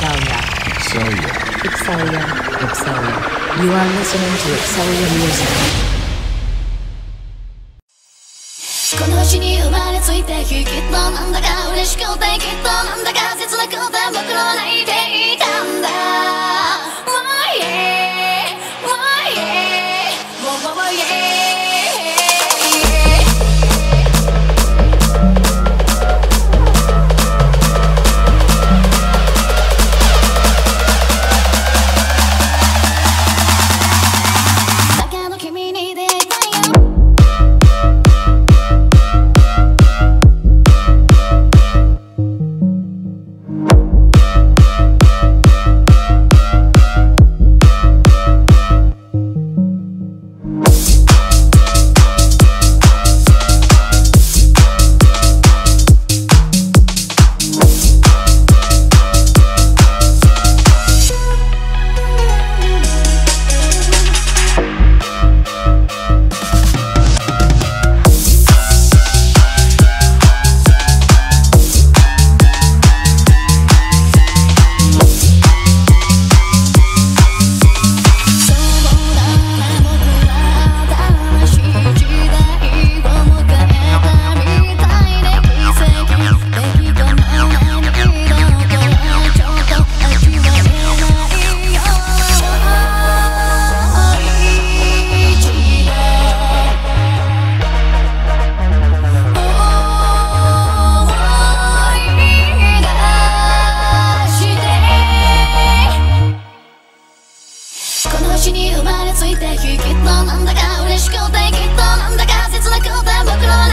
Excelia. Excelia. Excelia. Excelia. You are listening to Excelia Music. この星に生まれついてきっとなんだか嬉しくてきっと星に生まれついてきっとなんだか嬉しくてきっとなんだか切なくて僕らは